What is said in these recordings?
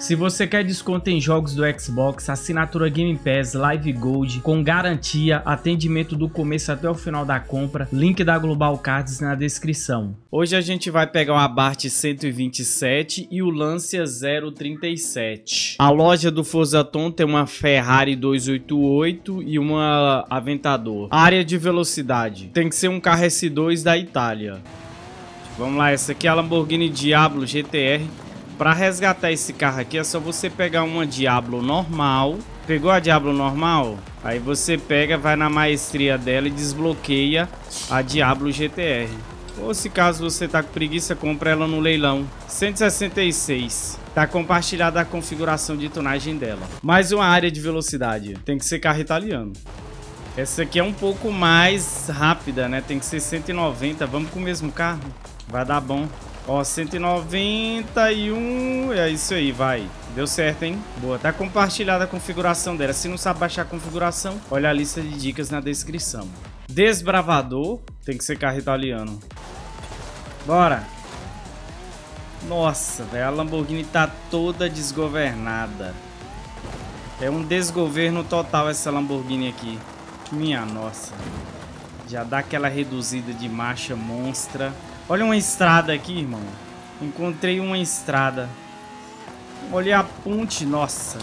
Se você quer desconto em jogos do Xbox, assinatura Game Pass, Live Gold, com garantia, atendimento do começo até o final da compra, link da Global Cards na descrição. Hoje a gente vai pegar o Abarth 127 e o Lancia 037. A loja do Forzaton tem uma Ferrari 288 e uma Aventador. Área de velocidade. Tem que ser um carro S2 da Itália. Vamos lá, essa aqui é a Lamborghini Diablo GTR para resgatar esse carro aqui é só você pegar uma Diablo normal. Pegou a Diablo normal? Aí você pega, vai na maestria dela e desbloqueia a Diablo GTR. Ou se caso você tá com preguiça, compra ela no leilão. 166. Tá compartilhada a configuração de tunagem dela. Mais uma área de velocidade. Tem que ser carro italiano. Essa aqui é um pouco mais rápida, né? Tem que ser 190. Vamos com o mesmo carro? Vai dar bom. Ó, 191. É isso aí, vai. Deu certo, hein? Boa. Tá compartilhada a configuração dela. Se não sabe baixar a configuração, olha a lista de dicas na descrição. Desbravador. Tem que ser carro italiano. Bora. Nossa, velho. A Lamborghini tá toda desgovernada. É um desgoverno total essa Lamborghini aqui. Minha nossa. Já dá aquela reduzida de marcha monstra. Olha uma estrada aqui, irmão. Encontrei uma estrada. Olha a ponte, nossa.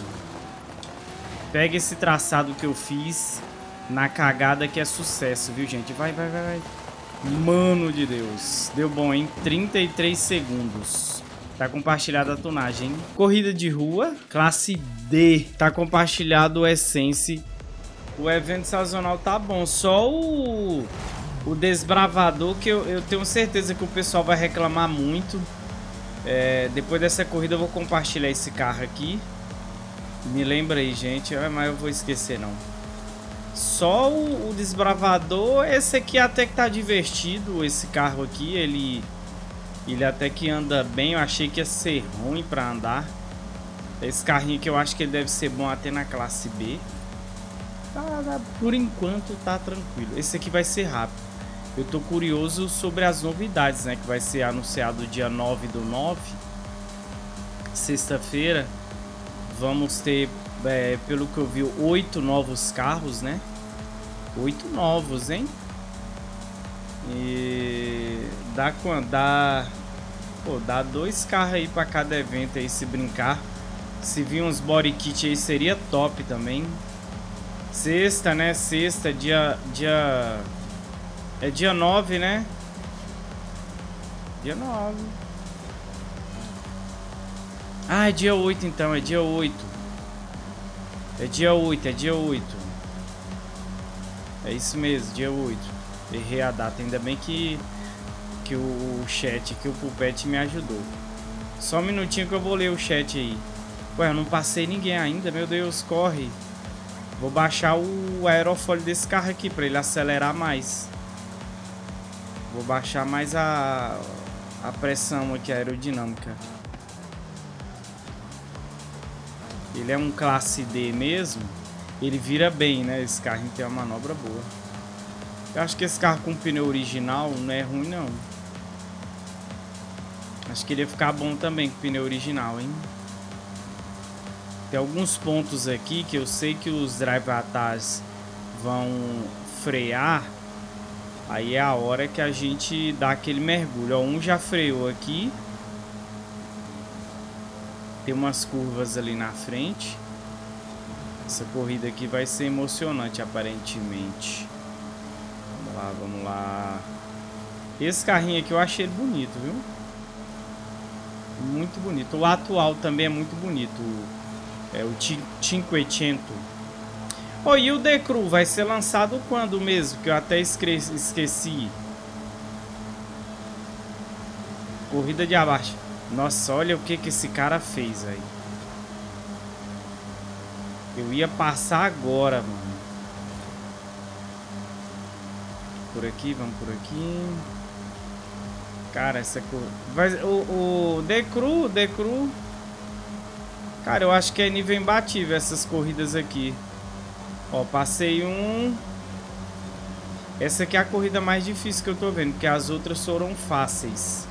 Pega esse traçado que eu fiz na cagada que é sucesso, viu, gente? Vai, vai, vai, vai. Mano de Deus. Deu bom, hein? 33 segundos. Tá compartilhada a tonagem, hein? Corrida de rua, classe D. Tá compartilhado o Essence. O evento sazonal tá bom. Só o o desbravador, que eu, eu tenho certeza que o pessoal vai reclamar muito. É, depois dessa corrida eu vou compartilhar esse carro aqui. Me lembra aí, gente. Ah, mas eu vou esquecer, não. Só o, o, desbravador, esse aqui até que tá divertido, esse carro aqui, ele ele até que anda bem, eu achei que ia ser ruim para andar. Esse carrinho que eu acho que ele deve ser bom até na classe B. Tá, por enquanto tá tranquilo. Esse aqui vai ser rápido. Eu tô curioso sobre as novidades, né? Que vai ser anunciado dia 9 do 9. Sexta-feira. Vamos ter, é, pelo que eu vi, oito novos carros, né? Oito novos, hein? E dá quanto? Dá, pô, dá dois carros aí para cada evento aí se brincar. Se vir uns body kit aí seria top também. Sexta, né? Sexta, dia, dia é dia 9, né? Dia 9. Ah, é dia 8 então, é dia 8. É dia 8, é dia 8. É isso mesmo, dia 8. Errei a data, ainda bem que que o chat, que o Pupete me ajudou. Só um minutinho que eu vou ler o chat aí. Ué, eu não passei ninguém ainda, meu Deus, corre. Vou baixar o aerofólio desse carro aqui para ele acelerar mais. Vou baixar mais a, a pressão aqui, a aerodinâmica. Ele é um classe D mesmo. Ele vira bem, né? Esse carro tem uma manobra boa. Eu acho que esse carro com pneu original não é ruim, não. Acho que ele ia ficar bom também com pneu original, hein? Tem alguns pontos aqui que eu sei que os drive atas vão frear Aí é a hora que a gente dá aquele mergulho. Ó, um já freou aqui. Tem umas curvas ali na frente. Essa corrida aqui vai ser emocionante, aparentemente. Vamos lá, vamos lá. Esse carrinho aqui eu achei bonito, viu? Muito bonito. O atual também é muito bonito. É o Cinquecento. Oh, e o Decru vai ser lançado quando mesmo? Que eu até esqueci. Corrida de abaixo. Nossa, olha o que, que esse cara fez aí. Eu ia passar agora, mano. Por aqui, vamos por aqui. Cara, essa corrida... O, o Decru, Decru... Cara, eu acho que é nível imbatível essas corridas aqui. Ó, passei um. Essa aqui é a corrida mais difícil que eu tô vendo, porque as outras foram fáceis.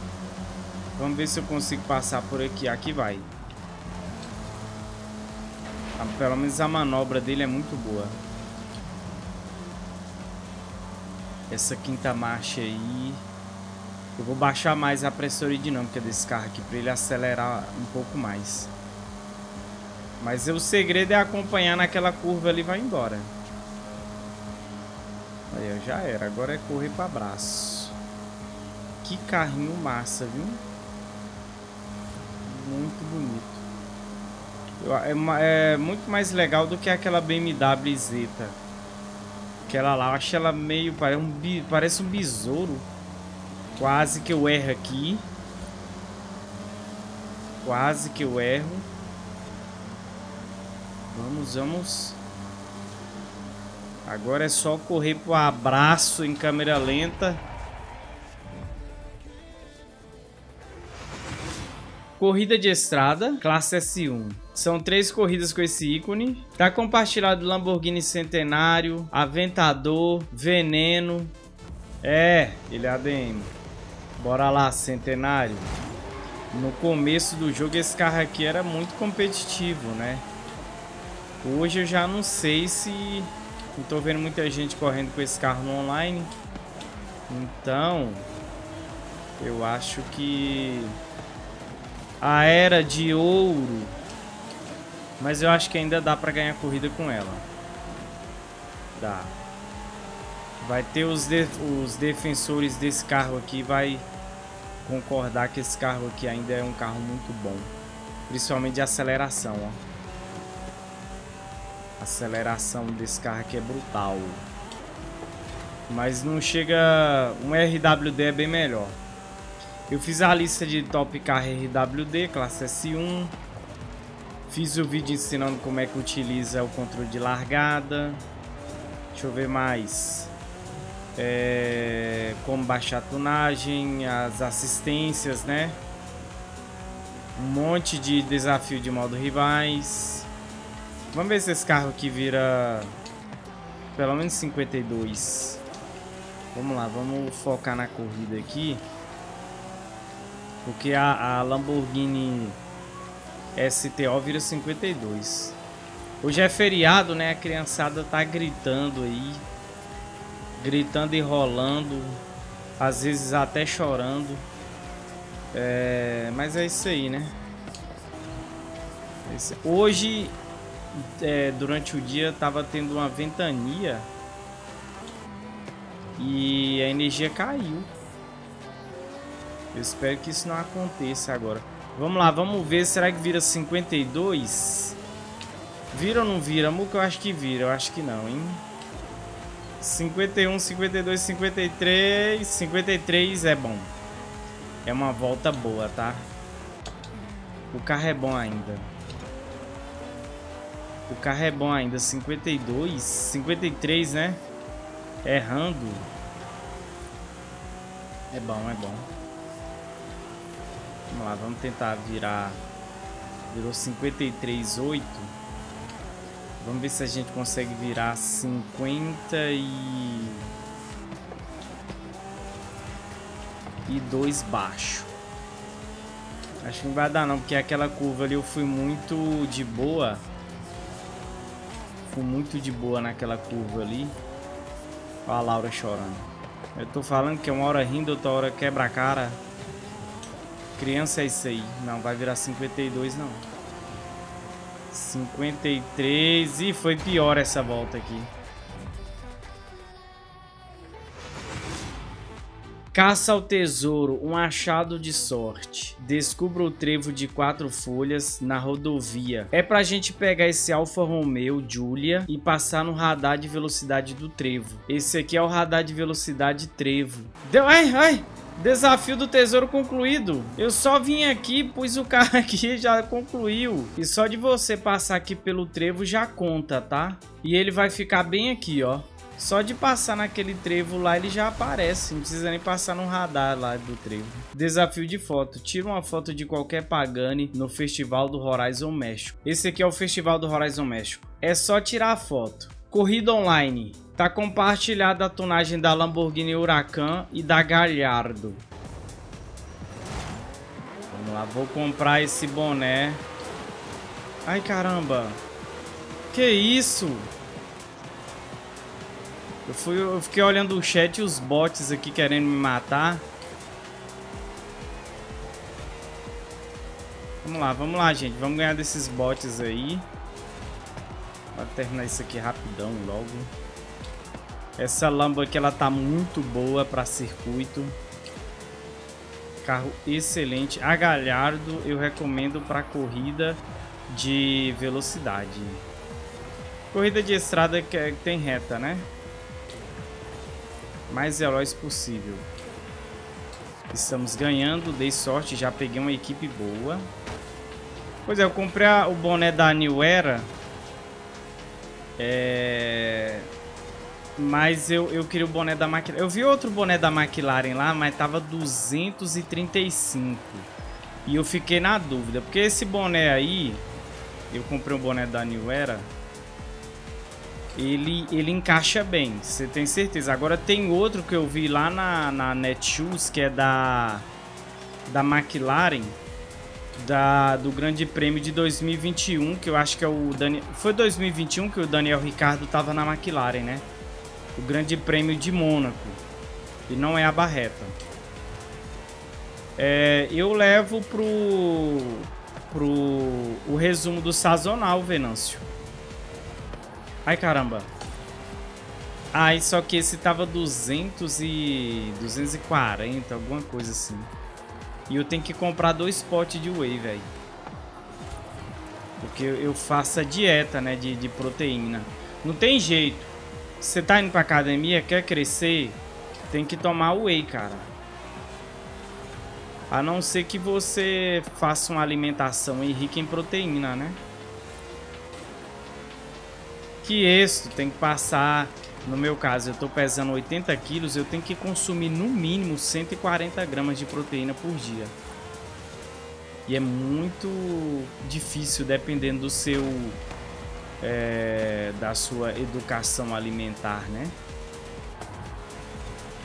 Vamos ver se eu consigo passar por aqui. Aqui vai. Pelo menos a manobra dele é muito boa. Essa quinta marcha aí... Eu vou baixar mais a pressão dinâmica desse carro aqui para ele acelerar um pouco mais. Mas o segredo é acompanhar naquela curva ali e vai embora. Aí, já era. Agora é correr para braço. Que carrinho massa, viu? Muito bonito. É, é muito mais legal do que aquela BMW Zeta. Aquela lá, eu acho ela meio... Parece um, parece um besouro. Quase que eu erro aqui. Quase que eu erro. Vamos, vamos. Agora é só correr pro abraço em câmera lenta. Corrida de estrada, classe S1. São três corridas com esse ícone. Tá compartilhado Lamborghini Centenário, Aventador, Veneno. É, ele é ADM. Bora lá, Centenário. No começo do jogo esse carro aqui era muito competitivo, né? Hoje eu já não sei se... Não tô vendo muita gente correndo com esse carro no online. Então... Eu acho que... A era de ouro... Mas eu acho que ainda dá pra ganhar corrida com ela. Dá. Vai ter os, os defensores desse carro aqui, vai concordar que esse carro aqui ainda é um carro muito bom. Principalmente de aceleração, ó. A aceleração desse carro aqui é brutal. Mas não chega... Um RWD é bem melhor. Eu fiz a lista de top car RWD, classe S1. Fiz o vídeo ensinando como é que utiliza o controle de largada. Deixa eu ver mais é, como baixar a tunagem, as assistências, né? Um monte de desafio de modo rivais. Vamos ver se esse carro aqui vira pelo menos 52. Vamos lá, vamos focar na corrida aqui. Porque a, a Lamborghini STO vira 52. Hoje é feriado, né? A criançada tá gritando aí gritando e rolando, às vezes até chorando. É, mas é isso aí, né? Hoje, é, durante o dia, tava tendo uma ventania e a energia caiu. Eu espero que isso não aconteça agora. Vamos lá, vamos ver. Será que vira 52? Vira ou não vira? Muca, eu acho que vira. Eu acho que não, hein? 51, 52, 53. 53 é bom. É uma volta boa, tá? O carro é bom ainda. O carro é bom ainda. 52, 53, né? Errando. É bom, é bom. Vamos lá, vamos tentar virar. Virou 53, 8. Vamos ver se a gente consegue virar 50 e... E 2 baixo. Acho que não vai dar não, porque aquela curva ali eu fui muito de boa. Fui muito de boa naquela curva ali. Olha a Laura chorando. Eu tô falando que é uma hora rindo, outra hora quebra a cara. Criança é isso aí. Não, vai virar 52 não. 53. E foi pior essa volta aqui. Caça ao tesouro, um achado de sorte. Descubra o trevo de quatro folhas na rodovia. É pra gente pegar esse Alfa Romeo Giulia e passar no radar de velocidade do trevo. Esse aqui é o radar de velocidade trevo. Deu, ai, ai! Desafio do tesouro concluído. Eu só vim aqui, pois o cara aqui já concluiu. E só de você passar aqui pelo trevo já conta, tá? E ele vai ficar bem aqui, ó. Só de passar naquele trevo lá ele já aparece, não precisa nem passar no radar lá do trevo. Desafio de foto, tira uma foto de qualquer Pagani no Festival do Horizon México. Esse aqui é o Festival do Horizon México. É só tirar a foto. Corrida online. Tá compartilhada a tunagem da Lamborghini Huracan e da Gallardo. Vamos lá, vou comprar esse boné. Ai, caramba. Que isso? Eu, fui, eu fiquei olhando o chat e os bots aqui querendo me matar. Vamos lá, vamos lá, gente. Vamos ganhar desses bots aí. Vou terminar isso aqui rapidão logo. Essa Lambo aqui, ela tá muito boa para circuito. Carro excelente. A Galhardo eu recomendo para corrida de velocidade. Corrida de estrada que é, tem reta, né? Mais veloz possível. Estamos ganhando, dei sorte, já peguei uma equipe boa. Pois é, eu comprei o boné da New Era. É... Mas eu, eu queria o boné da McLaren. Eu vi outro boné da McLaren lá, mas tava 235. E eu fiquei na dúvida. Porque esse boné aí, eu comprei um boné da New Era. Ele, ele encaixa bem, você tem certeza. Agora tem outro que eu vi lá na, na Netshoes, que é da, da McLaren da, do Grande Prêmio de 2021, que eu acho que é o Daniel. Foi 2021 que o Daniel Ricardo estava na McLaren, né? O Grande Prêmio de Mônaco. E não é a Barreta. É, eu levo pro pro o resumo do sazonal, Venâncio. Ai, caramba. Ai, só que esse tava 200 e 240, alguma coisa assim. E eu tenho que comprar dois potes de whey, velho. Porque eu faço a dieta, né, de, de proteína. Não tem jeito. Você tá indo pra academia, quer crescer, tem que tomar whey, cara. A não ser que você faça uma alimentação rica em proteína, né? Que isso, tem que passar no meu caso, eu estou pesando 80 quilos, eu tenho que consumir no mínimo 140 gramas de proteína por dia. E é muito difícil dependendo do seu é, da sua educação alimentar, né?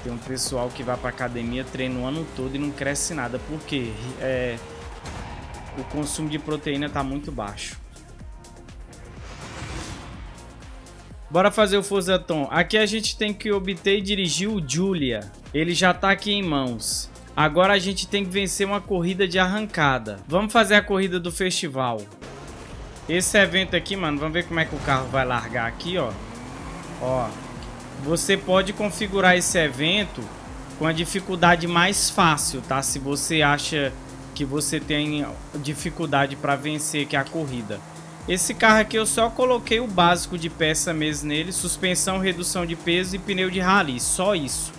Tem um pessoal que vai para academia, treina o ano todo e não cresce nada, porque é, o consumo de proteína está muito baixo. Bora fazer o Forzaton. Aqui a gente tem que obter e dirigir o Julia. Ele já tá aqui em mãos. Agora a gente tem que vencer uma corrida de arrancada. Vamos fazer a corrida do festival. Esse evento aqui, mano, vamos ver como é que o carro vai largar aqui, ó. Ó, você pode configurar esse evento com a dificuldade mais fácil, tá? Se você acha que você tem dificuldade para vencer que a corrida. Esse carro aqui eu só coloquei o básico de peça mesmo nele, suspensão, redução de peso e pneu de rally, só isso.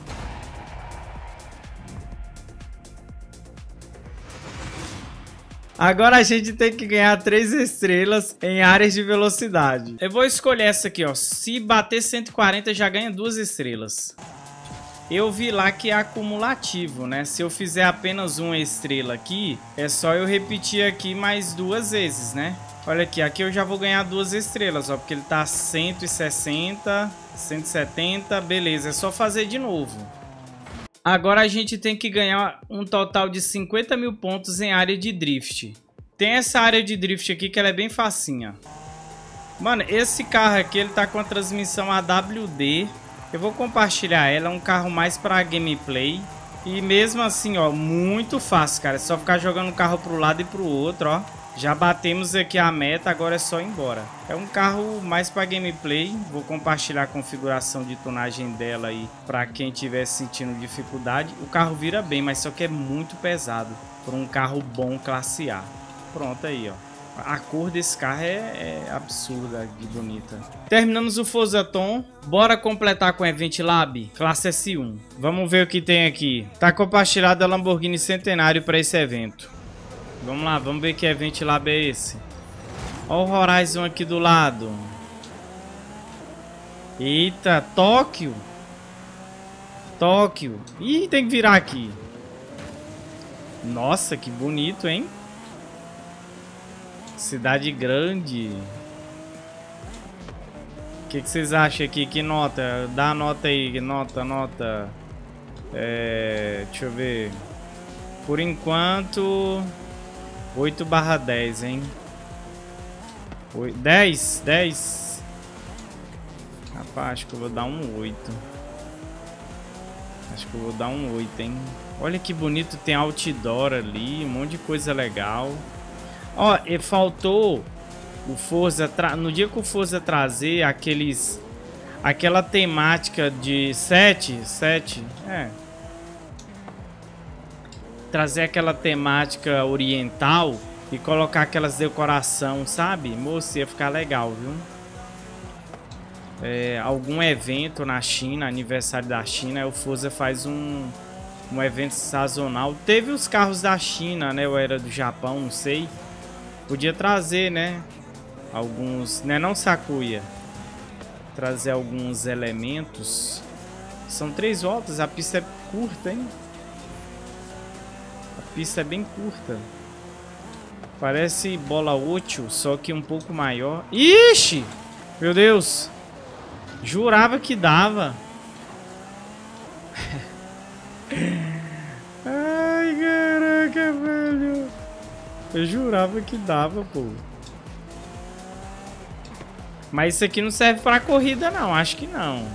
Agora a gente tem que ganhar 3 estrelas em áreas de velocidade. Eu vou escolher essa aqui, ó. Se bater 140 já ganha 2 estrelas. Eu vi lá que é acumulativo, né? Se eu fizer apenas uma estrela aqui, é só eu repetir aqui mais duas vezes, né? Olha aqui, aqui eu já vou ganhar duas estrelas, ó, porque ele tá 160, 170, beleza, é só fazer de novo. Agora a gente tem que ganhar um total de 50 mil pontos em área de drift. Tem essa área de drift aqui que ela é bem facinha. Mano, esse carro aqui, ele tá com a transmissão AWD. Eu vou compartilhar ela, é um carro mais pra gameplay. E mesmo assim, ó, muito fácil, cara. É só ficar jogando o carro pro lado e pro outro, ó. Já batemos aqui a meta, agora é só ir embora. É um carro mais para gameplay. Vou compartilhar a configuração de tonagem dela aí para quem estiver sentindo dificuldade. O carro vira bem, mas só que é muito pesado para um carro bom classe A. Pronto aí, ó. A cor desse carro é, é absurda de bonita. Terminamos o Forzaton. Bora completar com Event Lab, classe S1. Vamos ver o que tem aqui. Tá compartilhado a Lamborghini Centenário para esse evento. Vamos lá, vamos ver que evento lab é esse. Olha o Horizon aqui do lado. Eita, Tóquio. Tóquio. Ih, tem que virar aqui. Nossa, que bonito, hein? Cidade grande. O que, que, vocês acham aqui? Que nota? Dá nota aí, nota, nota. É, deixa eu ver. Por enquanto... 8 barra 10, hein? Oi, 10, 10. Rapaz, acho que eu vou dar um 8. Acho que eu vou dar um 8, hein? Olha que bonito, tem outdoor ali, um monte de coisa legal. Ó, e faltou o Forza... Tra... No dia que o Forza trazer aqueles... Aquela temática de 7, 7, é. Trazer aquela temática oriental e colocar aquelas decoração, sabe? Moço, ia ficar legal, viu? É, algum evento na China, aniversário da China, o Forza faz um, um evento sazonal. Teve os carros da China, né? Ou era do Japão, não sei. Podia trazer, né? Alguns... Né não, Sakuya? Trazer alguns elementos. São três voltas, a pista é curta, hein? Pista é bem curta. Parece bola útil, só que um pouco maior. Ixi! Meu Deus! Jurava que dava. Ai, caraca, velho. Eu jurava que dava, pô. Mas isso aqui não serve pra corrida, não. Acho que não.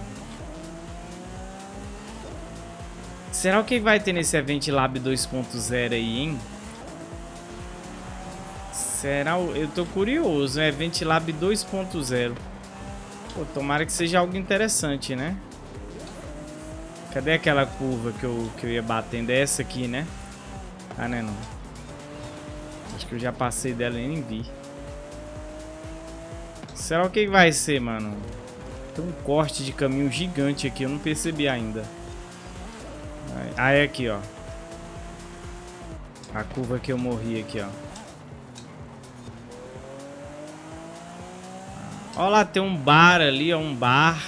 Será o que vai ter nesse Event Lab 2.0 aí, hein? Será? Eu tô curioso. É Ventilab 2.0. Pô, tomara que seja algo interessante, né? Cadê aquela curva que eu, que eu ia batendo? É essa aqui, né? Ah, não é não. Acho que eu já passei dela e nem vi. Será o que vai ser, mano? Tem um corte de caminho gigante aqui, eu não percebi ainda. Ah, é aqui, ó. A curva que eu morri aqui, ó. Olha lá, tem um bar ali, ó, um bar.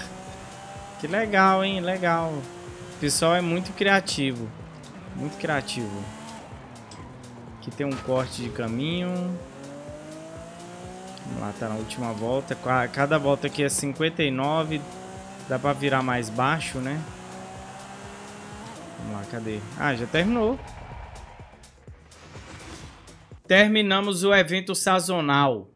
Que legal, hein? Legal. O pessoal é muito criativo. Muito criativo. Aqui tem um corte de caminho. Vamos lá, tá na última volta. Cada volta aqui é 59. Dá pra virar mais baixo, né? Vamos lá, cadê? Ah, já terminou. Terminamos o evento sazonal.